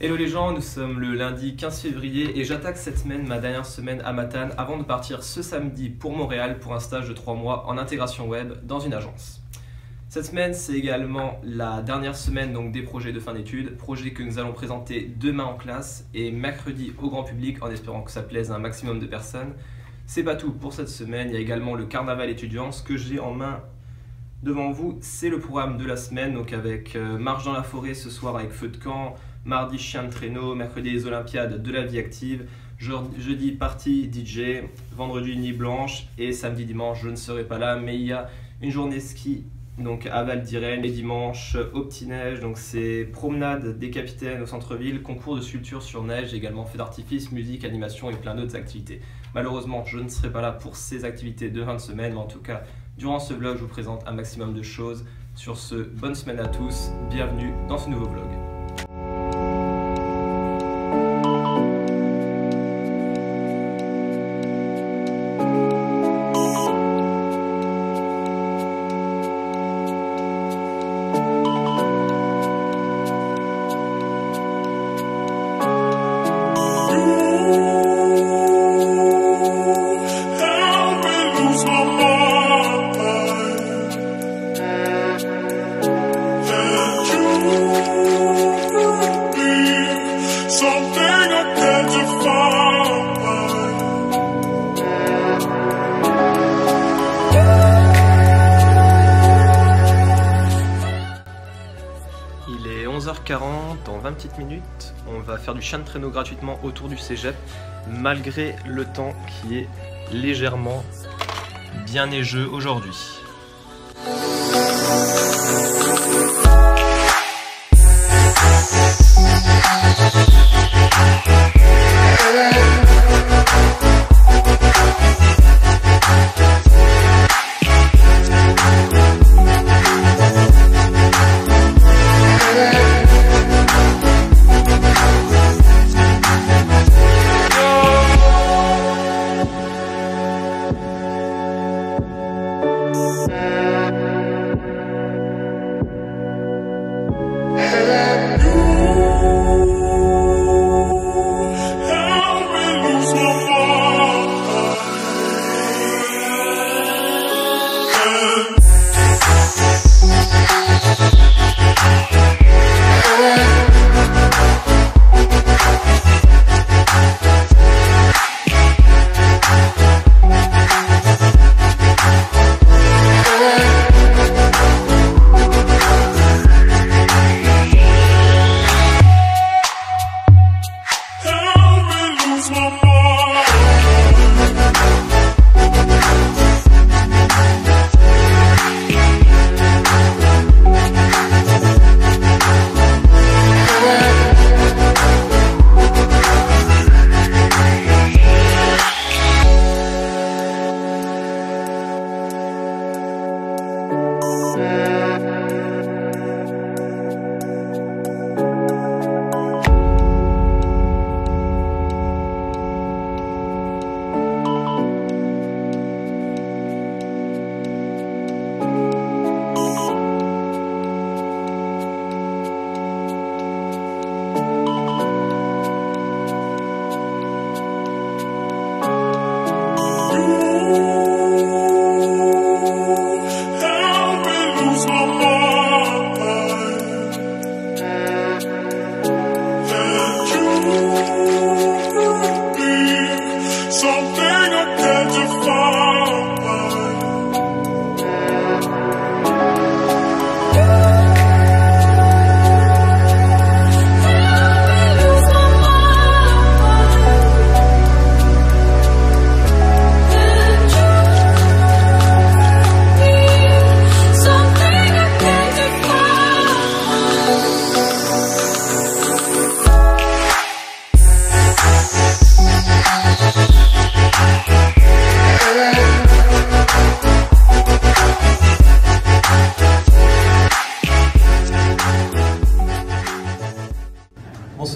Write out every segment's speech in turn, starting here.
Hello les gens, nous sommes le lundi 15 février et j'attaque cette semaine, ma dernière semaine à Matane, avant de partir ce samedi pour Montréal pour un stage de 3 mois en intégration web dans une agence. Cette semaine, c'est également la dernière semaine donc, des projets de fin d'études, projets que nous allons présenter demain en classe et mercredi au grand public en espérant que ça plaise à un maximum de personnes. C'est pas tout pour cette semaine, il y a également le carnaval étudiant, ce que j'ai en main devant vous, c'est le programme de la semaine, donc avec euh, Marche dans la forêt ce soir avec feu de camp, mardi chien de traîneau, mercredi les Olympiades de la vie active, jeudi partie DJ, vendredi nuit blanche et samedi dimanche je ne serai pas là, mais il y a une journée ski donc à Val d'Irène et dimanche au petit neige, donc c'est promenade des capitaines au centre-ville, concours de sculpture sur neige, également feu d'artifice, musique, animation et plein d'autres activités. Malheureusement, je ne serai pas là pour ces activités de fin de semaine, mais en tout cas, durant ce vlog, je vous présente un maximum de choses. Sur ce, bonne semaine à tous, bienvenue dans ce nouveau vlog. Il est 11h40, dans 20 petites minutes, on va faire du chien de traîneau gratuitement autour du cégep, malgré le temps qui est légèrement bien neigeux aujourd'hui.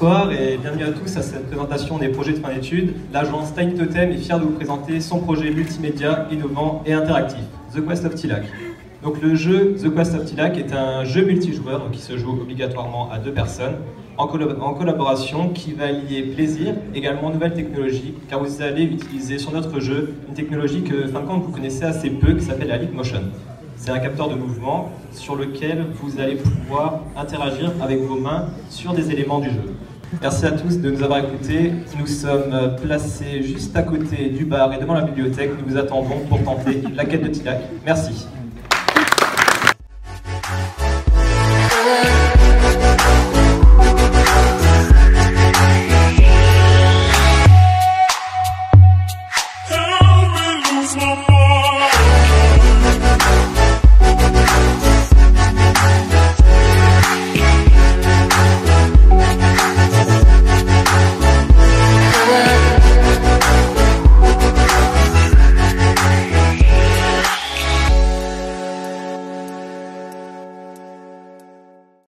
Bonsoir et bienvenue à tous à cette présentation des projets de fin d'études. L'agence Tiny Totem est fière de vous présenter son projet multimédia, innovant et interactif, The Quest of Tilac. Donc le jeu The Quest of Tilak est un jeu multijoueur qui se joue obligatoirement à deux personnes en, en, collaboration qui va lier plaisir, également nouvelles technologies, car vous allez utiliser sur notre jeu une technologie que fin de compte vous connaissez assez peu qui s'appelle la Leap Motion. C'est un capteur de mouvement sur lequel vous allez pouvoir interagir avec vos mains sur des éléments du jeu. Merci à tous de nous avoir écoutés. Nous sommes placés juste à côté du bar et devant la bibliothèque. Nous vous attendons pour tenter la quête de Tilak. Merci.